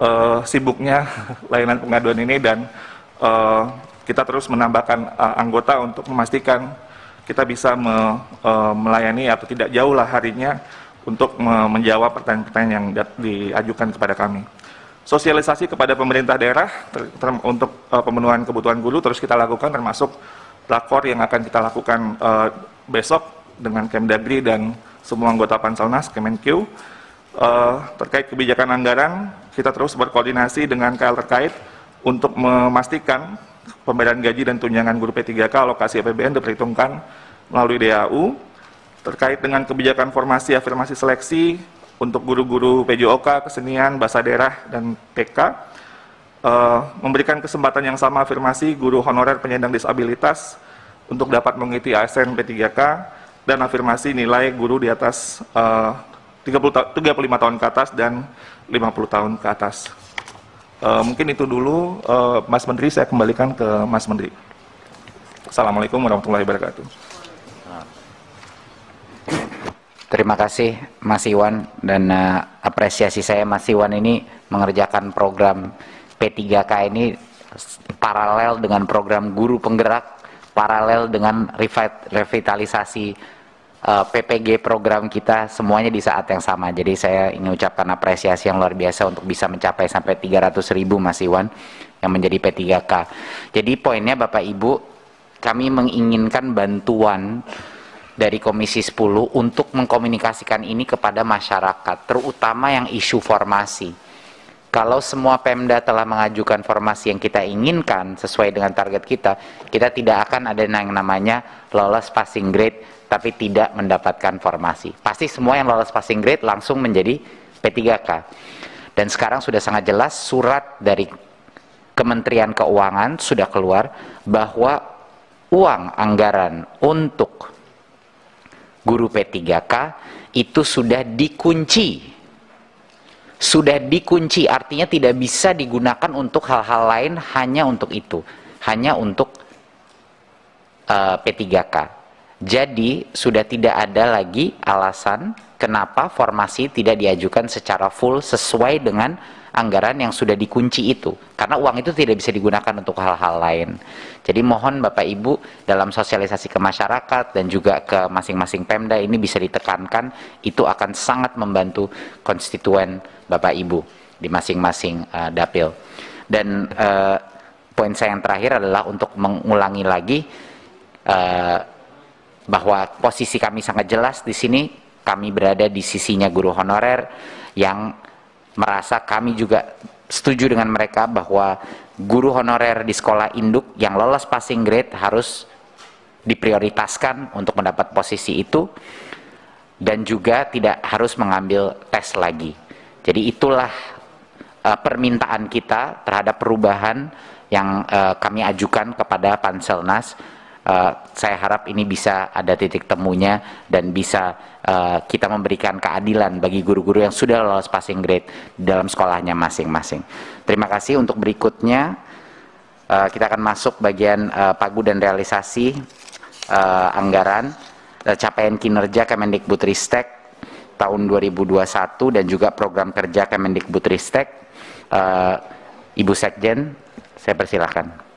uh, sibuknya layanan pengaduan ini dan uh, kita terus menambahkan uh, anggota untuk memastikan kita bisa me, uh, melayani atau tidak jauh lah harinya untuk me menjawab pertanyaan-pertanyaan yang diajukan kepada kami. Sosialisasi kepada pemerintah daerah untuk uh, pemenuhan kebutuhan guru terus kita lakukan termasuk lakor yang akan kita lakukan uh, besok dengan Kemdagri dan semua anggota Panselnas, Kemenkeu. Uh, terkait kebijakan anggaran, kita terus berkoordinasi dengan KL terkait untuk memastikan pemberian gaji dan tunjangan guru P3K alokasi APBN diperhitungkan melalui DAU terkait dengan kebijakan formasi afirmasi seleksi untuk guru-guru PJOK, kesenian, bahasa daerah, dan TK, uh, eh, memberikan kesempatan yang sama afirmasi guru honorer penyandang disabilitas untuk dapat mengikuti ASN P3K, dan afirmasi nilai guru di atas uh, 30 35 tahun ke atas dan 50 tahun ke atas. Uh, mungkin itu dulu, uh, Mas Menteri, saya kembalikan ke Mas Menteri. Assalamualaikum warahmatullahi wabarakatuh. Terima kasih Mas Iwan dan uh, apresiasi saya Mas Iwan ini mengerjakan program P3K ini paralel dengan program guru penggerak, paralel dengan revitalisasi uh, PPG program kita semuanya di saat yang sama. Jadi saya ingin ucapkan apresiasi yang luar biasa untuk bisa mencapai sampai 300 ribu Mas Iwan yang menjadi P3K. Jadi poinnya Bapak Ibu, kami menginginkan bantuan dari Komisi 10 untuk mengkomunikasikan ini kepada masyarakat, terutama yang isu formasi. Kalau semua Pemda telah mengajukan formasi yang kita inginkan sesuai dengan target kita, kita tidak akan ada yang namanya lolos passing grade tapi tidak mendapatkan formasi. Pasti semua yang lolos passing grade langsung menjadi P3K. Dan sekarang sudah sangat jelas surat dari Kementerian Keuangan sudah keluar bahwa uang anggaran untuk guru P3K itu sudah dikunci. Sudah dikunci, artinya tidak bisa digunakan untuk hal-hal lain hanya untuk itu. Hanya untuk uh, P3K. Jadi sudah tidak ada lagi alasan kenapa formasi tidak diajukan secara full sesuai dengan anggaran yang sudah dikunci itu. Karena uang itu tidak bisa digunakan untuk hal-hal lain. Jadi mohon Bapak Ibu dalam sosialisasi ke masyarakat dan juga ke masing-masing Pemda ini bisa ditekankan itu akan sangat membantu konstituen Bapak Ibu di masing-masing uh, dapil. Dan uh, poin saya yang terakhir adalah untuk mengulangi lagi uh, bahwa posisi kami sangat jelas di sini kami berada di sisinya guru honorer yang merasa kami juga setuju dengan mereka bahwa guru honorer di sekolah induk yang lolos passing grade harus diprioritaskan untuk mendapat posisi itu dan juga tidak harus mengambil tes lagi. Jadi itulah uh, permintaan kita terhadap perubahan yang uh, kami ajukan kepada Panselnas uh, saya harap ini bisa ada titik temunya dan bisa uh, kita memberikan keadilan bagi guru-guru yang sudah lolos passing grade dalam sekolahnya masing-masing. Terima kasih untuk berikutnya uh, kita akan masuk bagian uh, pagu dan realisasi uh, anggaran uh, capaian kinerja Kemendikbudristek tahun 2021 dan juga program kerja Kemendikbudristek uh, Ibu Sekjen saya persilahkan.